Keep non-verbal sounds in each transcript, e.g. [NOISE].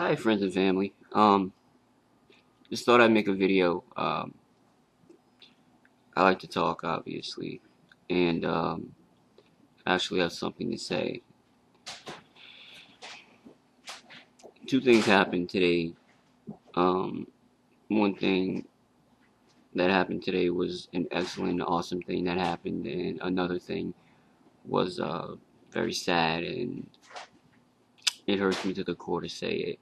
Hi friends and family. Um, just thought I'd make a video. Um, I like to talk, obviously, and um, actually have something to say. Two things happened today. Um, one thing that happened today was an excellent, awesome thing that happened, and another thing was uh, very sad, and it hurts me to the core to say it.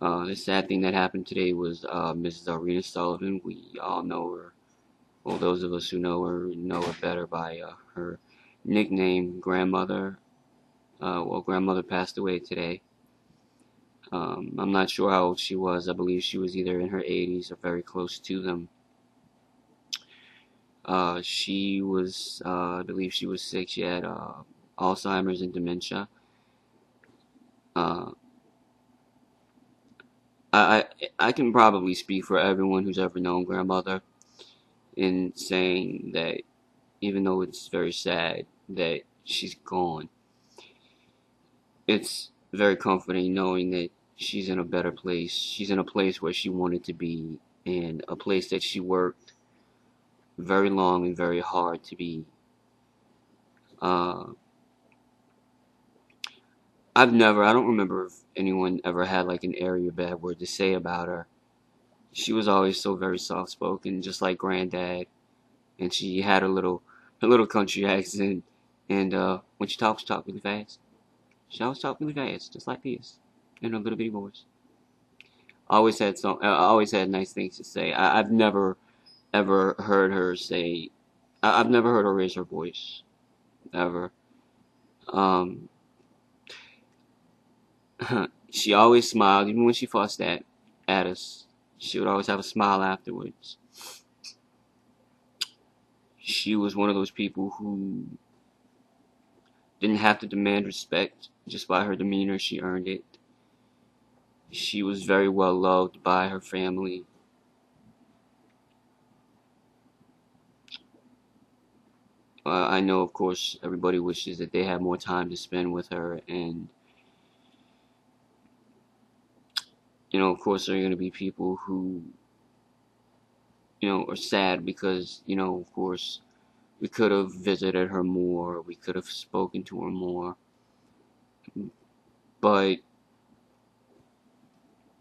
Uh, the sad thing that happened today was uh, Mrs. Irena Sullivan. We all know her. Well, those of us who know her know her better by uh, her nickname, Grandmother. Uh, well, Grandmother passed away today. Um, I'm not sure how old she was. I believe she was either in her 80s or very close to them. Uh, she was, uh, I believe she was sick. She had Alzheimer's and dementia. Uh, I, I can probably speak for everyone who's ever known grandmother in saying that even though it's very sad that she's gone, it's very comforting knowing that she's in a better place. She's in a place where she wanted to be and a place that she worked very long and very hard to be. Uh, I've never, I don't remember if anyone ever had like an area bad word to say about her. She was always so very soft spoken, just like granddad. And she had a little, her little country accent. And uh, when she talks, she talks really fast. She always talks really fast, just like this, in her little bitty voice. I always had some, I always had nice things to say. I, have never, ever heard her say, I, have never heard her raise her voice, ever. Um, [LAUGHS] she always smiled, even when she fussed at, at us. She would always have a smile afterwards. She was one of those people who didn't have to demand respect just by her demeanor, she earned it. She was very well loved by her family. Uh, I know, of course, everybody wishes that they had more time to spend with her, and you know, of course, there are going to be people who, you know, are sad because, you know, of course, we could have visited her more, we could have spoken to her more. But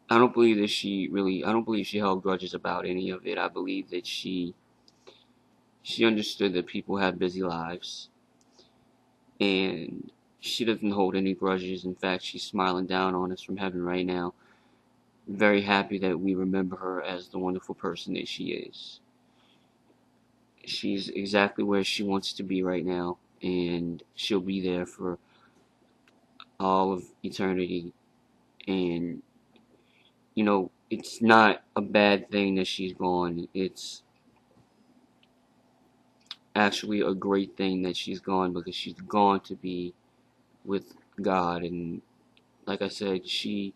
I don't believe that she really, I don't believe she held grudges about any of it. I believe that she, she understood that people have busy lives. And she doesn't hold any grudges. In fact, she's smiling down on us from heaven right now very happy that we remember her as the wonderful person that she is. She's exactly where she wants to be right now, and she'll be there for all of eternity. And, you know, it's not a bad thing that she's gone. It's actually a great thing that she's gone because she's gone to be with God. And, like I said, she.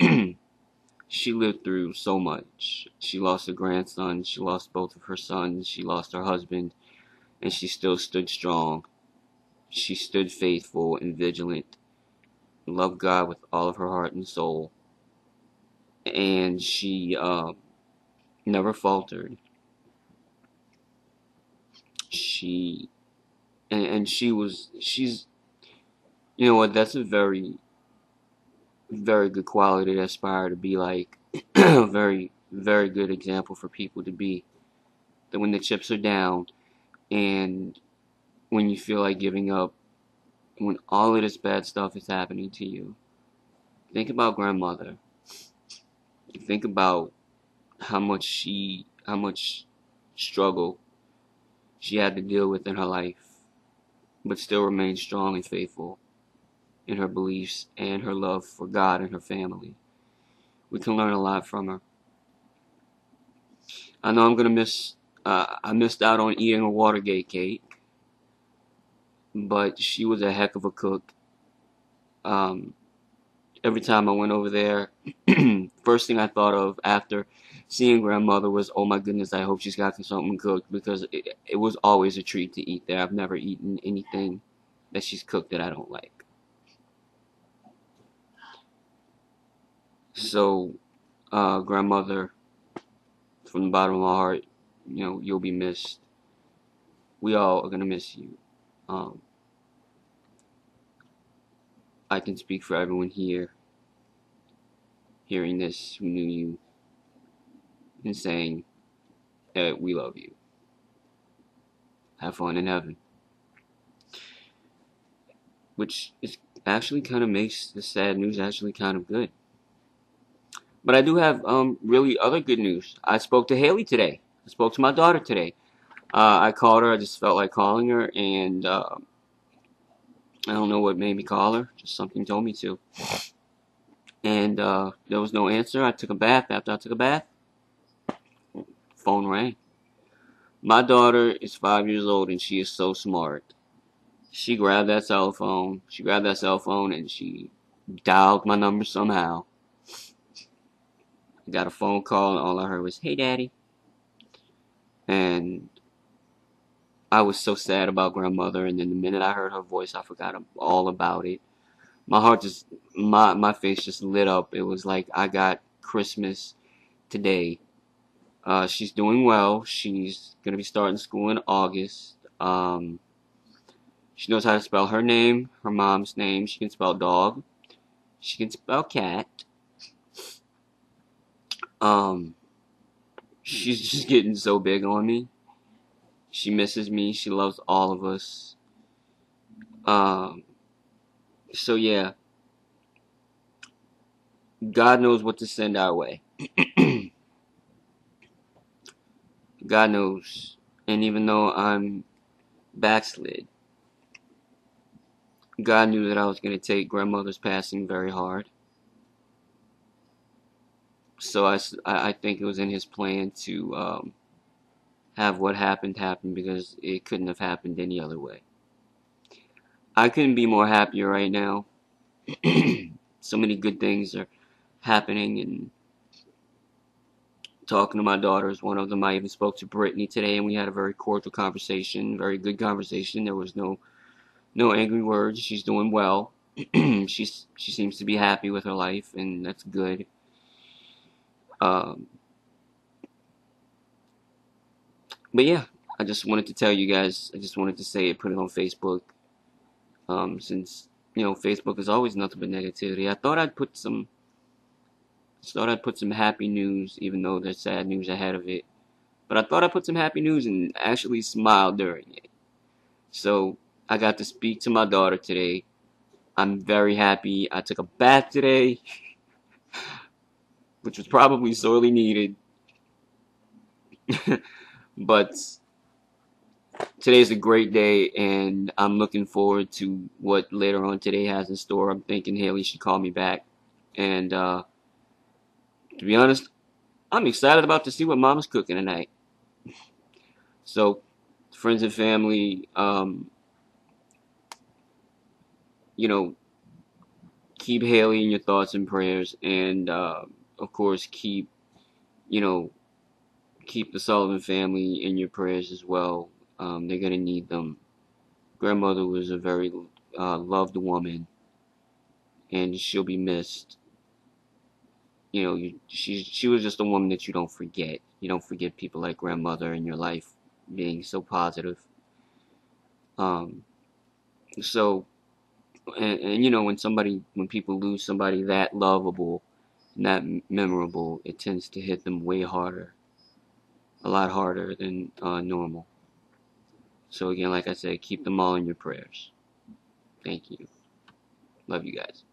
[CLEARS THROAT] she lived through so much. She lost a grandson, she lost both of her sons, she lost her husband, and she still stood strong. She stood faithful and vigilant, loved God with all of her heart and soul, and she uh, never faltered. She, and, and she was, she's, you know what, that's a very very good quality to aspire to be like. [CLEARS THROAT] very, very good example for people to be. That when the chips are down and when you feel like giving up, when all of this bad stuff is happening to you, think about grandmother. Think about how much she, how much struggle she had to deal with in her life, but still remained strong and faithful in her beliefs and her love for God and her family. We can learn a lot from her. I know I'm gonna miss. Uh, I missed out on eating a Watergate cake, but she was a heck of a cook. Um, every time I went over there, [CLEARS THROAT] first thing I thought of after seeing grandmother was, "Oh my goodness, I hope she's got something cooked," because it, it was always a treat to eat there. I've never eaten anything that she's cooked that I don't like. So, uh, grandmother, from the bottom of my heart, you know, you'll be missed. We all are gonna miss you. Um, I can speak for everyone here, hearing this, who knew you, and saying that we love you. Have fun in heaven. Which is actually kind of makes the sad news actually kind of good. But I do have um, really other good news. I spoke to Haley today. I spoke to my daughter today. Uh, I called her. I just felt like calling her, and uh, I don't know what made me call her. Just something told me to. And uh, there was no answer. I took a bath. After I took a bath, phone rang. My daughter is five years old, and she is so smart. She grabbed that cell phone. She grabbed that cell phone, and she dialed my number somehow. I got a phone call, and all I heard was, "Hey, Daddy." And I was so sad about grandmother, and then the minute I heard her voice, I forgot all about it. My heart just, my my face just lit up. It was like I got Christmas today. Uh, she's doing well. She's gonna be starting school in August. Um, she knows how to spell her name, her mom's name. She can spell dog. She can spell cat. Um, she's just getting so big on me. She misses me. She loves all of us. Um, so yeah. God knows what to send our way. [CLEARS THROAT] God knows. And even though I'm backslid, God knew that I was going to take grandmother's passing very hard. So I, I think it was in his plan to um, have what happened happen because it couldn't have happened any other way. I couldn't be more happier right now. [CLEARS THROAT] so many good things are happening and talking to my daughters. One of them I even spoke to Brittany today and we had a very cordial conversation, very good conversation. There was no no angry words. She's doing well. [CLEARS THROAT] She's she seems to be happy with her life and that's good. Um, but yeah, I just wanted to tell you guys. I just wanted to say it, put it on Facebook. Um, since you know Facebook is always nothing but negativity. I thought I'd put some. Thought I'd put some happy news, even though there's sad news ahead of it. But I thought I'd put some happy news and actually smile during it. So I got to speak to my daughter today. I'm very happy. I took a bath today. [LAUGHS] which was probably sorely needed. [LAUGHS] but today's a great day, and I'm looking forward to what later on today has in store. I'm thinking Haley should call me back. And uh, to be honest, I'm excited about to see what Mama's cooking tonight. [LAUGHS] So, friends and family, um, you know, keep Haley in your thoughts and prayers, and uh, of course, keep, you know, keep the Sullivan family in your prayers as well. Um, they're going to need them. Grandmother was a very uh, loved woman, and she'll be missed. You know, you, she, she was just a woman that you don't forget. You don't forget people like grandmother in your life being so positive. Um, so, and, and you know, when somebody, when people lose somebody that lovable, not memorable, it tends to hit them way harder, a lot harder than uh, normal. So again, like I said, keep them all in your prayers. Thank you. Love you guys.